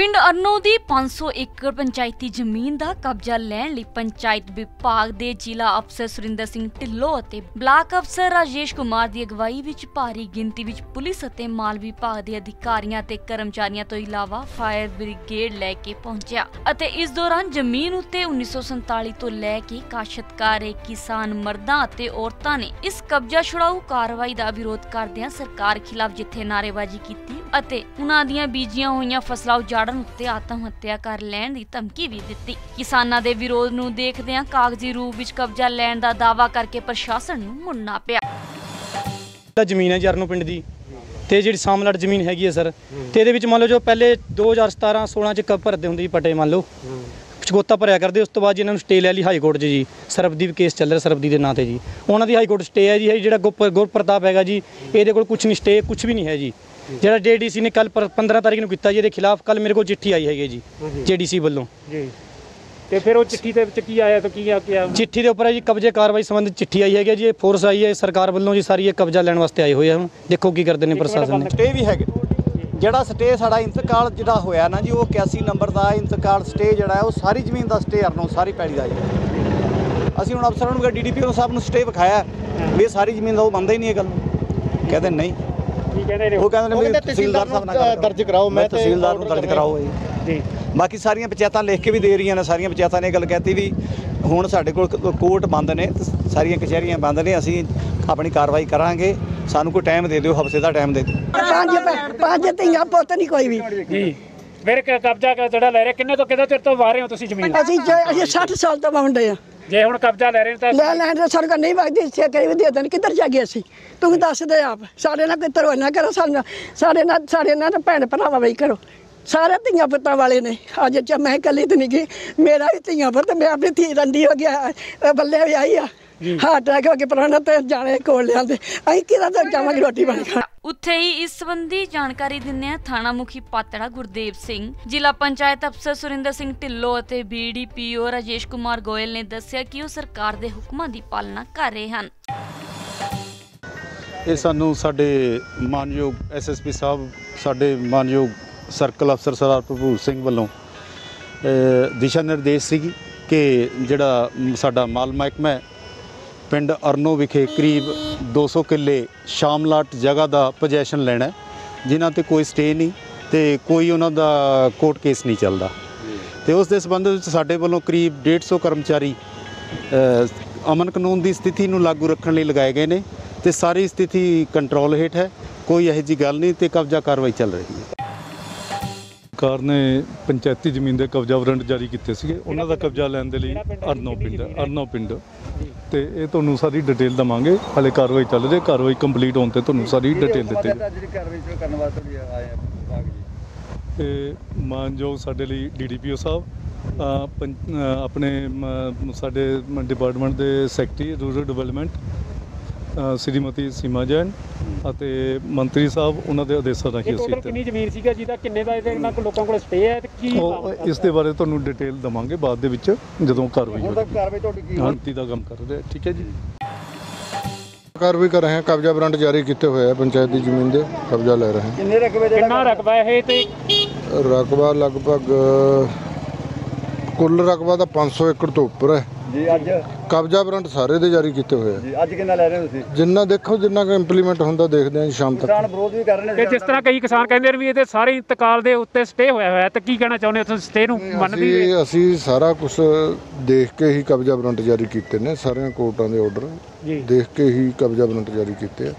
ਪਿੰਡ ਅਰਨੋ ਦੀ 500 ਏਕੜ ਪੰਚਾਇਤੀ ਜ਼ਮੀਨ ਦਾ ਕਬਜ਼ਾ ਲੈਣ ਲਈ ਪੰਚਾਇਤ ਵਿਭਾਗ ਦੇ ਜ਼ਿਲ੍ਹਾ ਅਫਸਰ ਸੁਰਿੰਦਰ ਸਿੰਘ ਢਿੱਲੋਂ ਅਤੇ ਬਲਾਕ ਅਫਸਰ ਰਾਜੇਸ਼ ਕੁਮਾਰ ਦੀ ਅਗਵਾਈ ਵਿੱਚ ਭਾਰੀ ਗਿਣਤੀ ਵਿੱਚ ਪੁਲਿਸ ਅਤੇ ਮਾਲ ਵਿਭਾਗ ਦੇ ਅਧਿਕਾਰੀਆਂ ਤੇ ਕਰਮਚਾਰੀਆਂ ਤੋਂ ਇਲਾਵਾ ਫਾਇਰ ਬ੍ਰਿਗੇਡ ਲੈ ਕੇ ਪਹੁੰਚਿਆ ਅਤੇ ਇਸ ਦੌਰਾਨ ਜ਼ਮੀਨ ਉੱਤੇ 1947 ਤੋਂ ਲੈ ਕੇ ਕਾਸ਼ਤਕਾਰ ਕਿਸਾਨ ਮਰਦਾਂ ਅਤੇ ਔਰਤਾਂ ਨੇ ਇਸ ਕਬਜ਼ਾ ਛੁਡਾਊ ਕਾਰਵਾਈ ਦਾ ਵਿਰੋਧ ਕਰਦਿਆਂ ਸਰਕਾਰ ਖਿਲਾਫ ਜਿੱਥੇ ਨਾਅਰੇਬਾਜ਼ੀ ਕੀਤੀ ਅਤੇ ਉਹਨਾਂ ਦੀਆਂ ਬੀਜੀਆਂ ਹੋਈਆਂ ਫਸਲਾਂ ਉਜਾੜ ਉਜਾੜਨ ਉੱਤੇ ਆਤਮ ਹੱਤਿਆ ਕਰ ਲੈਣ ਦੀ ਧਮਕੀ ਵੀ ਦਿੱਤੀ। ਕਿਸਾਨਾਂ ਦੇ ਵਿਰੋਧ ਨੂੰ ਦੇਖਦਿਆਂ ਕਾਗਜ਼ੀ ਰੂਪ ਵਿੱਚ ਕਬਜ਼ਾ ਲੈਣ ਦਾ ਦਾਅਵਾ ਕਰਕੇ ਪ੍ਰਸ਼ਾਸਨ ਨੂੰ ਮੁੜਨਾ ਪਿਆ। ਤਾਂ ਜ਼ਮੀਨ ਹੈ ਜੀ ਪਿੰਡ ਦੀ। ਤੇ ਜਿਹੜੀ ਸਾਮਲੜ ਜ਼ਮੀਨ ਹੈਗੀ ਹੈ ਸਰ। ਤੇ ਇਹਦੇ ਵਿੱਚ ਮੰਨ ਲਓ ਜੋ ਪਹਿਲੇ 2017 16 ਚ ਕ, ਭਰਦੇ ਹੁੰਦੇ ਸੀ ਪੱਟੇ ਮੰਨ ਲਓ। ਚਗੋਤਾ ਭਰਿਆ ਕਰਦੇ, ਉਸ ਤੋਂ ਬਾਅਦ ਜੀ ਇਹਨਾਂ ਨੂੰ ਸਟੇ ਲੈ ਲਈ ਹਾਈ ਕੋਰਟ 'ਚ ਜੀ। ਸਰਬਦੀਪ ਕੇਸ ਚੱਲ ਰਿਹਾ ਸਰਬਦੀਪ ਦੇ ਨਾਂ ਤੇ ਜੀ। ਉਹਨਾਂ ਦੀ ਹਾਈ ਕੋਰਟ ਸਟੇ ਹੈ ਜੀ, ਇਹ ਜਿਹੜਾ ਗੁਪ- ਗੁਰਪ੍ਰਤਾਪ ਹੈਗਾ ਜੀ, ਇਹਦੇ ਕੋਲ ਕੁਝ ਨਹੀਂ, ਸਟੇ ਕੁਝ ਵੀ ਨਹੀਂ ਹੈ ਜੀ। ਜਿਹੜਾ ਜੇਡੀਸੀ ਨੇ ਕੱਲ 15 ਤਾਰੀਖ ਨੂੰ ਕੀਤਾ ਜੀ ਇਹਦੇ ਖਿਲਾਫ ਕੱਲ ਮੇਰੇ ਕੋਲ ਚਿੱਠੀ ਆਈ ਹੈਗੀ ਜੀ ਜੇਡੀਸੀ ਵੱਲੋਂ। ਜੀ। ਤੇ ਫਿਰ ਉਹ ਚਿੱਠੀ ਦੇ ਵਿੱਚ ਕੀ ਆਇਆ ਤਾਂ ਕੀ ਆ ਕੀ ਆ? ਚਿੱਠੀ ਦੇ ਉੱਪਰ ਹੈ ਜੀ ਕਬਜ਼ੇ ਕਾਰਵਾਈ ਸੰਬੰਧੀ ਚਿੱਠੀ ਆਈ ਹੈਗੀ ਜੀ ਇਹ ਫੋਰਸ ਆਈ ਹੈ ਸਰਕਾਰ ਵੱਲੋਂ ਜੀ ਸਾਰੀ ਇਹ ਕਬਜ਼ਾ ਲੈਣ ਵਾਸਤੇ ਆਏ ਹੋਏ ਆ। ਹੁਣ ਦੇਖੋ ਕੀ ਕਰਦੇ ਨੇ ਪ੍ਰਸ਼ਾਸਨ ਨੇ। ਸਟੇ ਵੀ ਹੈਗੇ। ਜਿਹੜਾ ਸਟੇ ਸਾਡਾ ਇੰਤਕਾਲ ਜਿਹੜਾ ਹੋਇਆ ਨਾ ਜੀ ਉਹ 81 ਨੰਬਰ ਦਾ ਇੰਤਕਾਲ ਸਟੇ ਜਿਹੜਾ ਹੈ ਉਹ ਸਾਰੀ ਜ਼ਮੀਨ ਦਾ ਸਟੇ ਅਰਨੋਂ ਸਾਰੀ ਪੈੜੀ ਦਾ ਜੀ। ਅਸੀਂ ਹੁਣ ਅਫਸਰਾਂ ਨੂੰ ਡੀਡੀਪੀਓ ਸਾਹਿਬ ਨੂੰ ਸਟੇ ਵਿਖਾਇਆ ਵੀ ਇਹ ਸਾਰੀ ਜ਼ਮੀਨ ਦਾ ਉਹ ਮੰਨਦਾ ਹੀ ਨਹੀਂ ਇਹ ਗੱਲ ਕਹਿੰਦੇ ਨਹੀਂ। ਕੀ ਕਹਿੰਦੇ ਨੇ ਉਹ? ਕਹਿੰਦੇ ਨੇ ਵੀ ਤਹਿਸੀਲਦਾਰ ਸਾਹਿਬ ਨਾਲ ਦਰਜ ਕਰਾਓ, ਮੈਂ ਤੇ ਤਹਿਸੀਲਦਾਰ ਨੂੰ ਦਰਜ ਕਰਾਓ ਜੀ। ਬਾਕੀ ਸਾਰੀਆਂ ਪੰਚਾਇਤਾਂ ਲਿਖ ਕੇ ਵੀ ਦੇ ਰਹੀਆਂ ਨੇ ਸਾਰੀਆਂ ਪੰਚਾਇਤਾਂ ਨੇ ਇਹ ਗੱਲ ਕਹਿਤੀ ਵੀ ਹੁਣ ਸਾਡੇ ਕੋਲ ਕੋਰਟ ਬੰਦ ਨੇ ਸਾਰੀਆਂ ਕਚਹਿਰੀਆਂ ਬੰਦ ਨੇ ਅਸੀਂ ਆਪਣੀ ਕਾਰਵਾਈ ਕਰਾਂਗੇ। ਸਾਨੂੰ ਕੋਈ ਟਾਈਮ ਦੇ ਦਿਓ ਹਫ਼ਤੇ ਦਾ ਟਾਈਮ ਦੇ ਦਿਓ। ਪੰਜ ਪੰਜ ਧੀਆਂ ਪੁੱਤ ਨਹੀਂ ਕੋਈ ਵੀ। ਜੀ। ਫਿਰ ਕ- ਕਬਜ਼ਾ ਕ- ਜਿਹੜਾ ਲੈ ਰਹੇ ਕਿੰਨੇ ਤੋਂ ਕਿਦੋਂ ਚਿਰ ਤੋਂ ਵਾਹ ਰਹੇ ਹੋ ਤੁਸੀਂ ਜ਼ਮੀਨ? ਅਸੀਂ ਜੋ- ਅਸੀਂ 60 ਸਾਲ ਤੋਂ ਵਾਹੁੰਦੇ ਆ। ਜੇ ਹੁਣ ਕਬਜ਼ਾ ਲੈ ਰਹੇ ਤਾਂ ਲੈ ਲੈਣ ਦੇ ਸਰਕਾਰ ਨਹੀਂ ਵਗਦੀ ਇੱਥੇ ਕਈ ਵੀ ਦੇ ਦੇਣ ਕਿੱਧਰ ਜਾ ਗਏ ਅਸੀਂ? ਤੂੰ ਦੱਸ ਦੇ ਆਪ। ਸਾਡੇ ਨਾਲ ਕੋਈ ਤਰੋ ਨਾ ਕਰੋ ਸਾਡੇ ਨਾਲ ਸਾਡੇ ਨਾਲ ਸਾਡੇ ਨਾਲ ਤਾਂ ਭੈਣ ਭਰਾਵਾ ਬਈ ਕਰੋ। ਸਾਰੇ ਧੀਆਂ ਪੁੱਤਾਂ ਵਾਲੇ ਨੇ। ਅੱਜ ਚ ਮੈਂ ਇਕੱਲੀ ਤੇ ਨਹੀਂ ਗਈ। ਮੇਰਾ ਵੀ ਧੀਆਂ ਪੁੱਤ ਮੈਂ ਆਪਣੀ ਧੀ ਰੰਡੀ ਹੋ ਗਿਆ ਇਹ ਬੱਲੇ ਵੀ ਆਈ ਆ। ਹਾਰਟ ਅਟੈਕ ਹੋ ਕੇ ਪੁਰਾਣਾ ਤੇ ਜਾਣੇ ਕੋਲ ਲਿਆਂਦੇ। ਅਸੀਂ ਕਿਹਦਾ ਤੇ ਜਾਵਾਂਗੇ ਰੋਟੀ ਪਾਣੀ ਖਾਣ? ਉੱਥੇ ਹੀ ਇਸ ਸੰਬੰਧੀ ਜਾਣਕਾਰੀ ਦਿੰਦਿਆਂ ਥਾਣਾ ਮੁਖੀ ਪਾਤੜਾ ਗੁਰਦੇਵ ਸਿੰਘ ਜ਼ਿਲ੍ਹਾ ਪੰਚਾਇਤ ਅਫਸਰ ਸੁਰਿੰਦਰ ਸਿੰਘ ਢਿੱਲੋਂ ਅਤੇ ਬੀਡੀਪੀਓ ਰਾਜੇਸ਼ ਕੁਮਾਰ ਗੋਇਲ ਨੇ ਦੱਸਿਆ ਕਿ ਉਹ ਸਰਕਾਰ ਦੇ ਹੁਕਮਾਂ ਦੀ ਪਾਲਣਾ ਕਰ ਰਹੇ ਹਨ। ਇਹ ਸਾਨੂੰ ਸਾਡੇ ਮਾਨਯੋਗ ਐਸਐਸਪੀ ਸਾਹਿਬ ਸਾਡੇ ਮਾਨਯੋਗ ਸਰਕਲ ਅਫਸਰ ਸਰਦਾਰ ਭਰਪੂਰ ਸਿੰਘ ਵੱਲੋਂ ਦਿਸ਼ਾ ਨਿਰਦੇਸ਼ ਸੀ ਕਿ ਜਿਹੜਾ ਸਾਡਾ ਮਾਲ ਮਹਿਕਮਾ ਪਿੰਡ ਅਰਨੋ ਵਿਖੇ ਕਰੀਬ 200 ਕਿੱਲੇ ਸ਼ਾਮਲਾਟ ਜਗ੍ਹਾ ਦਾ ਪੋਜੀਸ਼ਨ ਲੈਣਾ ਜਿਨ੍ਹਾਂ ਤੇ ਕੋਈ ਸਟੇ ਨਹੀਂ ਤੇ ਕੋਈ ਉਹਨਾਂ ਦਾ ਕੋਰਟ ਕੇਸ ਨਹੀਂ ਚੱਲਦਾ। ਤੇ ਉਸ ਦੇ ਸੰਬੰਧ ਵਿੱਚ ਸਾਡੇ ਵੱਲੋਂ ਕਰੀਬ 150 ਕਰਮਚਾਰੀ ਅ, ਅਮਨ ਕਾਨੂੰਨ ਦੀ ਸਥਿਤੀ ਨੂੰ ਲਾਗੂ ਰੱਖਣ ਲਈ ਲਗਾਏ ਗਏ ਨੇ ਤੇ ਸਾਰੀ ਸਥਿਤੀ ਕੰਟਰੋਲ ਹੇਠ ਹੈ ਕੋਈ ਇਹੋ ਜਿਹੀ ਗੱਲ ਨਹੀਂ ਤੇ ਕਬਜ਼ਾ ਕਾਰਵਾਈ ਚੱਲ ਰਹੀ ਹੈ। ਸਰਕਾਰ ਨੇ ਪੰਚਾਇਤੀ ਜ਼ਮੀਨ ਦੇ ਕਬਜ਼ਾ ਵਾਰੰਟ ਜਾਰੀ ਕੀਤੇ ਸੀਗੇ। ਉਹਨਾਂ ਦਾ ਕਬਜ਼ਾ ਲੈਣ ਦੇ ਲਈ ਅਰਨੋ ਪਿੰਡ ਅਰਨੋ ਪਿੰਡ। ਤੇ ਇਹ ਤੁਹਾਨੂੰ ਸਾਰੀ ਡਿਟੇਲ ਦਵਾਂਗੇ। ਹਾਲੇ ਕਾਰਵਾਈ ਚੱਲ ਰਹੀ ਹੈ। ਕਾਰਵਾਈ ਕੰਪਲੀਟ ਹੋਣ ਤੇ ਤੁਹਾਨੂੰ ਸਾਰੀ ਡਿਟੇਲ ਦਿੱਤੀ। ਜਾਏਗੀ ਤੇ ਮਾਨਯੋਗ ਸਾਡੇ ਲਈ ਡੀਡੀਪੀਓ ਸਾਹਿਬ ਆਪਣੇ ਸਾਡੇ ਡਿਪਾਰਟਮੈਂਟ ਦੇ secretary rural development Shrimati Seema Jain ਅਤੇ ਮੰਤਰੀ ਸਾਹਿਬ ਉਹਨਾਂ ਦੇ ਆਦੇਸ਼ਾਂ ਰਾਹੀਂ ਅਸੀਂ ਟੋਟਲ ਇੱਥੇ ਕਿੰਨੀ ਜ਼ਮੀਨ ਸੀਗਾ? ਜਿਹਦਾ ਕਿੰਨੇ ਦਾ ਇਹਦੇ ਨਾਲ ਲੋਕਾਂ ਕੋਲ ਸਟੇ ਹੈ ਤੇ ਕੀ ਉਹ ਇਸ ਦੇ ਬਾਰੇ ਤੁਹਾਨੂੰ ਡਿਟੇਲ ਦਵਾਂਗੇ ਬਾਅਦ ਦੇ ਵਿੱਚ ਜਦੋਂ ਕਾਰਵਾਈ ਹੋਵੇਗੀ ਕਾਰਵਾਈ ਤੁਹਾਡੀ ਕੀ ਸ਼ਾਂਤੀ ਦਾ ਕੰਮ ਕਰ ਰਹੇ ਹਾਂ, ਠੀਕ ਹੈ ਜੀ? ਕਾਰਵਾਈ ਕਰ ਰਹੇ ਹਾਂ ਕਬਜ਼ਾ ਵਾਰੰਟ ਜਾਰੀ ਕੀਤੇ ਹੋਏ ਆ ਪੰਚਾਇਤ ਦੀ ਜ਼ਮੀਨ ਦੇ ਕਬਜ਼ਾ ਲੈ ਰਹੇ ਕਿੰਨੇ ਰਕਬੇ ਕਿੰਨਾ ਰਕਬਾ? ਇਹ ਤੇ? ਹਾਂ ਰਕਬਾ ਲਗਭਗ ਕੁੱਲ ਰਕਬਾ ਦਾ 500 ਏਕੜ ਤੋਂ ਉੱਪਰ ਹੈ। ਜੀ ਅੱਜ? ਕਬਜ਼ਾ ਵਾਰੰਟ ਸਾਰੇ ਦੇ ਜਾਰੀ ਕੀਤੇ ਹੋਏ ਆ। ਜੀ ਅੱਜ ਕਿੰਨਾ ਲੈ ਰਹੇ ਹੋ ਤੁਸੀਂ? ਜਿੰਨਾ ਦੇਖੋ ਜਿੰਨਾ ਕੁ ਇੰਪਲੀਮੈਂਟ ਹੁੰਦਾ ਦੇਖਦੇ ਹਾਂ ਜੀ ਸ਼ਾਮ ਤੱਕ। ਕਿਸਾਨ ਵਿਰੋਧ ਵੀ ਕਰ ਰਹੇ ਤੇ ਜਿਸ ਤਰ੍ਹਾਂ ਕਈ ਕਿਸਾਨ ਕਹਿੰਦੇ ਨੇ ਵੀ ਇਹਦੇ ਸਾਰੇ ਇੰਤਕਾਲ ਦੇ ਉੱਤੇ ਸਟੇ ਹੋਇਆ ਹੋਇਆ ਤੇ ਕੀ ਕਹਿਣਾ ਚਾਹੁੰਦੇ ਹੋ ਤੁਸੀਂ? ਸਟੇ ਨੂੰ ਮੰਨਦੀ ਅਸੀਂ ਅਸੀਂ ਸਾਰਾ ਕੁਝ ਦੇਖ ਕੇ ਹੀ ਕਬਜ਼ਾ ਵਾਰੰਟ ਜਾਰੀ ਕੀਤੇ ਨੇ ਸਾਰਿਆਂ ਕੋਰਟਾਂ ਦੇ ਆਰਡਰ ਜੀ। ਦੇਖ ਕੇ ਹੀ ਕਬਜ਼ਾ ਵਾਰੰਟ ਜਾਰੀ ਕੀਤੇ ਆ।